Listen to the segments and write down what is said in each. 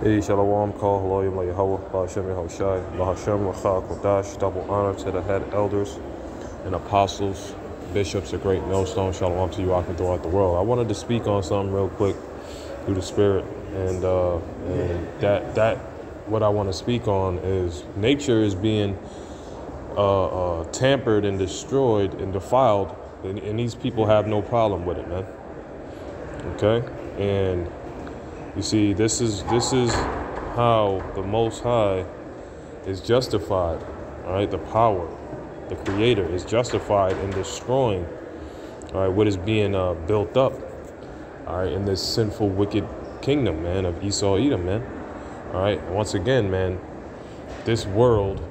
Hey, Shalom, Kal, Haloyim, Yahweh, Hashem, Yahushai, La Hashem, Racha, Kodash, double honor to the head elders and apostles, bishops, a great millstone, Shalom to you out throughout the world. I wanted to speak on something real quick through the Spirit, and, uh, and that, that, what I want to speak on is nature is being uh, uh, tampered and destroyed and defiled, and, and these people have no problem with it, man. Okay? And you see, this is this is how the Most High is justified. All right, the power, the Creator is justified in destroying. All right, what is being uh, built up. All right, in this sinful, wicked kingdom, man, of Esau, Edom, man. All right, once again, man, this world.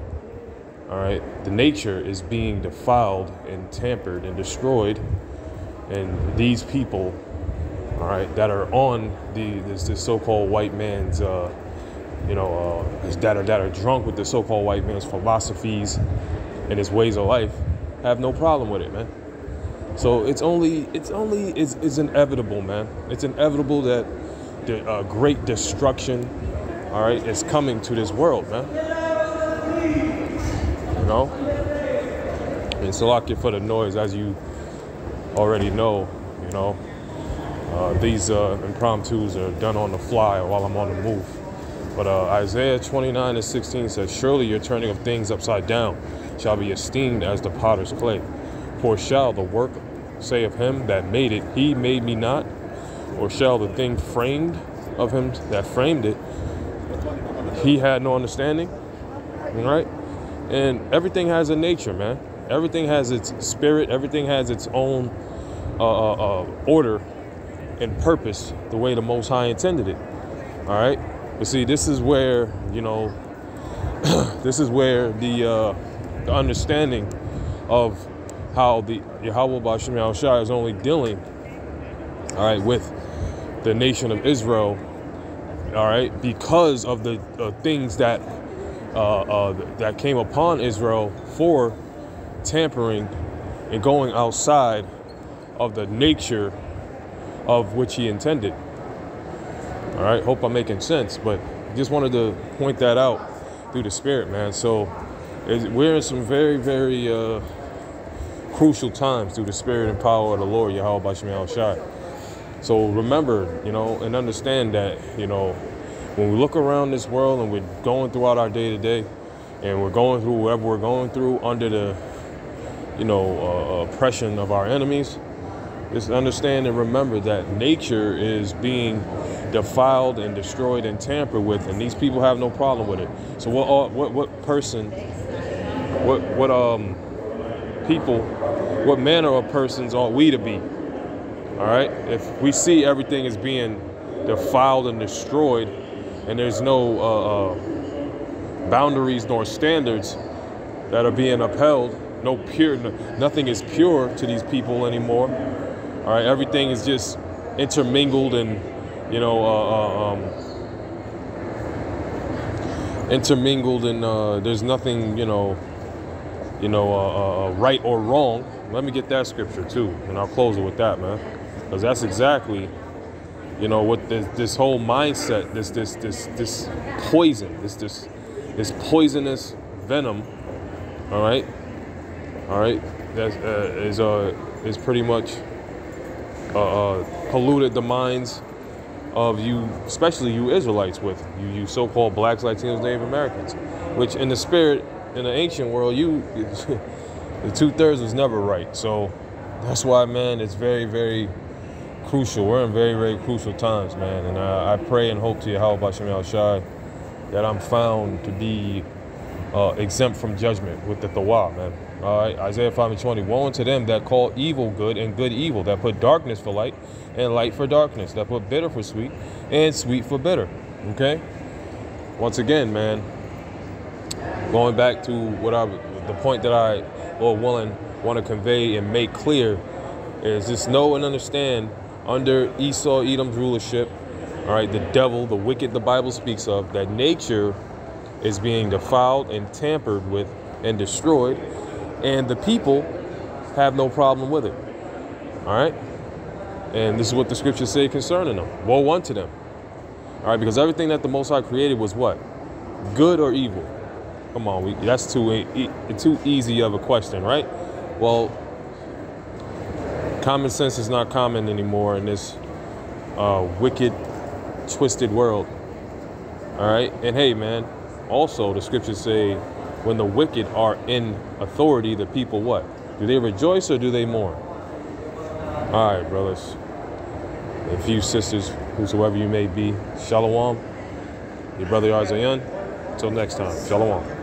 All right, the nature is being defiled and tampered and destroyed, and these people all right, that are on the this, this so-called white man's, uh, you know, uh, that are that are drunk with the so-called white man's philosophies and his ways of life, have no problem with it, man. So it's only it's only it's, it's inevitable, man. It's inevitable that the uh, great destruction, all right, is coming to this world, man. You know, and Salakia for the noise, as you already know, you know. Uh, these uh, impromptus are done on the fly while I'm on the move. But uh, Isaiah 29 and 16 says, Surely your turning of things upside down shall be esteemed as the potter's clay. For shall the work say of him that made it, He made me not? Or shall the thing framed of him that framed it, He had no understanding? Right? And everything has a nature, man. Everything has its spirit, everything has its own uh, uh, uh order and purpose the way the Most High intended it. All right. But see, this is where you know, this is where the uh, the understanding of how the Yahweh Bashim Shai is only dealing, all right, with the nation of Israel, all right, because of the uh, things that uh, uh, that came upon Israel for tampering and going outside of the nature of which he intended. All right, hope I'm making sense, but just wanted to point that out through the spirit, man. So we're in some very, very uh, crucial times through the spirit and power of the Lord, Yahweh Bashmi Shai. So remember, you know, and understand that, you know, when we look around this world and we're going throughout our day to day, and we're going through whatever we're going through under the, you know, uh, oppression of our enemies, just understand and remember that nature is being defiled and destroyed and tampered with, and these people have no problem with it. So what what what person, what what um people, what manner of persons ought we to be? All right, if we see everything is being defiled and destroyed, and there's no uh, uh, boundaries nor standards that are being upheld, no pure, nothing is pure to these people anymore all right, everything is just intermingled and you know uh, uh, um, intermingled and uh, there's nothing you know you know uh, uh, uh, right or wrong. Let me get that scripture too, and I'll close it with that, man, because that's exactly you know what this, this whole mindset, this this this this poison, this this this poisonous venom. All right, all right, that is uh is pretty much uh, uh, polluted the minds of you, especially you Israelites, with you, you so-called blacks, Latinos, Native Americans, which in the spirit, in the ancient world, you the two thirds was never right. So that's why, man, it's very, very crucial. We're in very, very crucial times, man. And I, I pray and hope to you, Yahweh Bashem Shai that I'm found to be uh, exempt from judgment with the Thawa, man. All right, Isaiah 5 and 20. Woe unto them that call evil good and good evil, that put darkness for light and light for darkness, that put bitter for sweet and sweet for bitter. Okay? Once again, man, going back to what I, the point that I, Lord willing, want to convey and make clear is just know and understand under Esau, Edom's rulership, all right, the devil, the wicked the Bible speaks of, that nature is being defiled and tampered with and destroyed and the people have no problem with it. All right? And this is what the scriptures say concerning them. Woe unto them. All right, because everything that the Most High created was what? Good or evil? Come on, we, that's too e- too easy of a question, right? Well, common sense is not common anymore in this uh, wicked, twisted world. All right, and hey, man. Also, the scriptures say, when the wicked are in authority, the people what? Do they rejoice or do they mourn? All right, brothers and few sisters, whosoever you may be, Shalom. Your brother Arzayan. Until next time, Shalom.